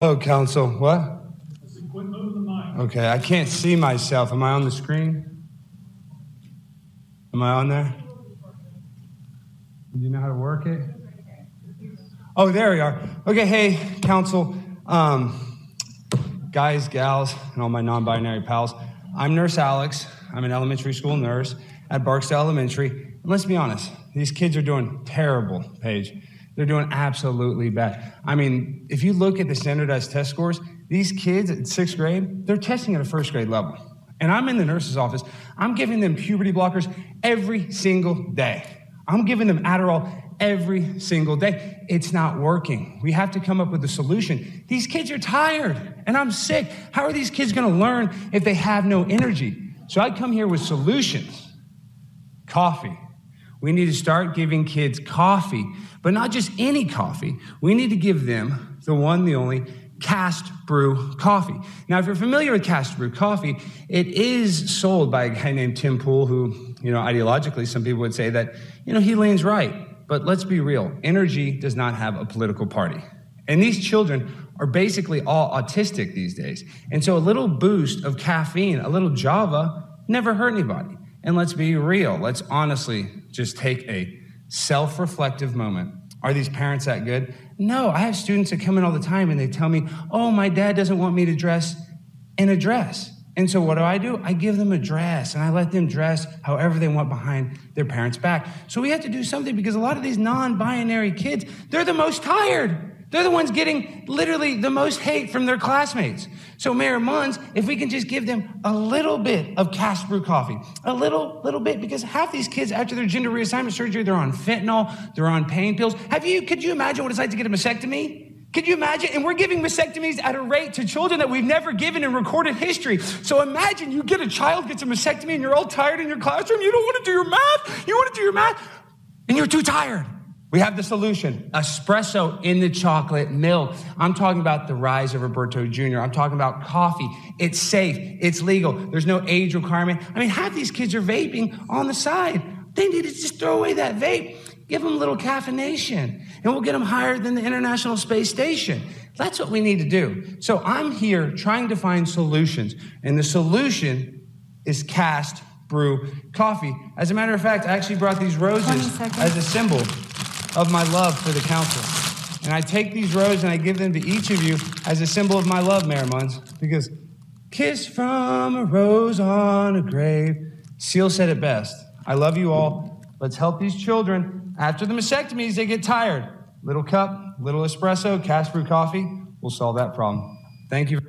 Oh, council, what? Okay, I can't see myself. Am I on the screen? Am I on there? Do you know how to work it? Oh, there we are. Okay, hey, council, um, guys, gals, and all my non binary pals. I'm Nurse Alex. I'm an elementary school nurse at Barksdale Elementary. And let's be honest, these kids are doing terrible, Paige. They're doing absolutely bad. I mean, if you look at the standardized test scores, these kids at sixth grade, they're testing at a first grade level. And I'm in the nurse's office. I'm giving them puberty blockers every single day. I'm giving them Adderall every single day. It's not working. We have to come up with a solution. These kids are tired and I'm sick. How are these kids going to learn if they have no energy? So I come here with solutions. Coffee. We need to start giving kids coffee, but not just any coffee. We need to give them the one, the only cast brew coffee. Now, if you're familiar with cast brew coffee, it is sold by a guy named Tim Pool, who, you know, ideologically, some people would say that, you know, he leans right. But let's be real energy does not have a political party. And these children are basically all autistic these days. And so a little boost of caffeine, a little Java, never hurt anybody. And let's be real. Let's honestly just take a self reflective moment. Are these parents that good? No, I have students that come in all the time and they tell me, oh, my dad doesn't want me to dress in a dress. And so what do I do? I give them a dress and I let them dress however they want behind their parents' back. So we have to do something because a lot of these non binary kids, they're the most tired. They're the ones getting literally the most hate from their classmates. So Mayor Munns, if we can just give them a little bit of cast brew coffee, a little, little bit, because half these kids after their gender reassignment surgery, they're on fentanyl, they're on pain pills. Have you, could you imagine what it's like to get a mastectomy? Could you imagine? And we're giving mastectomies at a rate to children that we've never given in recorded history. So imagine you get a child gets a mastectomy and you're all tired in your classroom. You don't want to do your math. You want to do your math and you're too tired. We have the solution espresso in the chocolate milk. I'm talking about the rise of Roberto Jr. I'm talking about coffee. It's safe, it's legal, there's no age requirement. I mean, half these kids are vaping on the side. They need to just throw away that vape, give them a little caffeination, and we'll get them higher than the International Space Station. That's what we need to do. So I'm here trying to find solutions, and the solution is cast brew coffee. As a matter of fact, I actually brought these roses as a symbol of my love for the council. And I take these roses and I give them to each of you as a symbol of my love, Mayor Munns, because kiss from a rose on a grave. Seal said it best. I love you all. Let's help these children. After the mastectomies, they get tired. Little cup, little espresso, cast brew coffee. We'll solve that problem. Thank you.